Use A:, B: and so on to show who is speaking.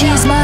A: she's my